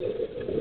you